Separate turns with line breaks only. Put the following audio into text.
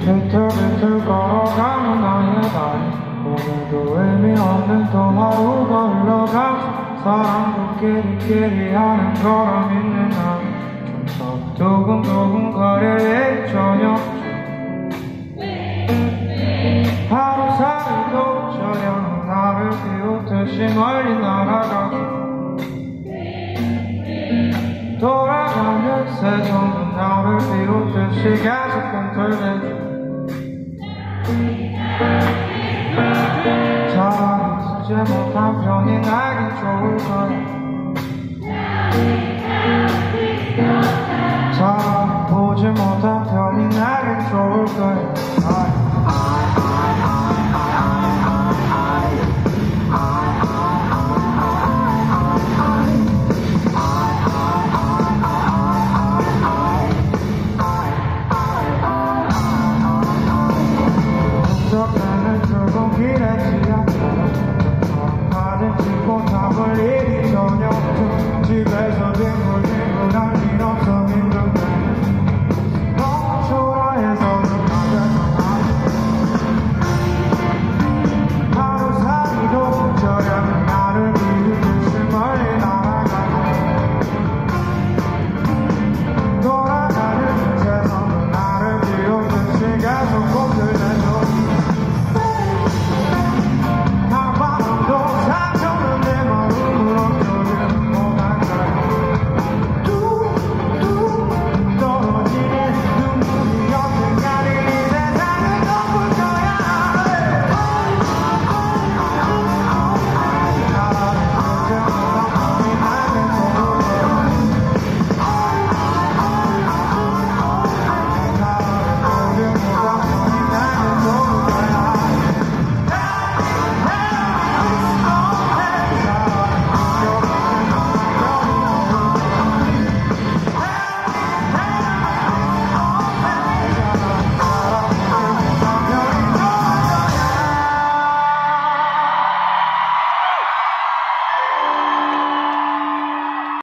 비틀비틀 걸어가는 나의 다리 오늘도 의미 없는 또 하루가 흘러가. 사람도 끼리끼리 하는 거라 믿는 난 점점 두근두근 거리에 저녁. 하루 살이도 저녁 나를 비웃듯이 멀리 날아가고 돌아가는 세상은 나를 비웃듯이 계속 꿈틀대죠 차라리 쓰지 못한 편이 나긴 좋을 거야 away.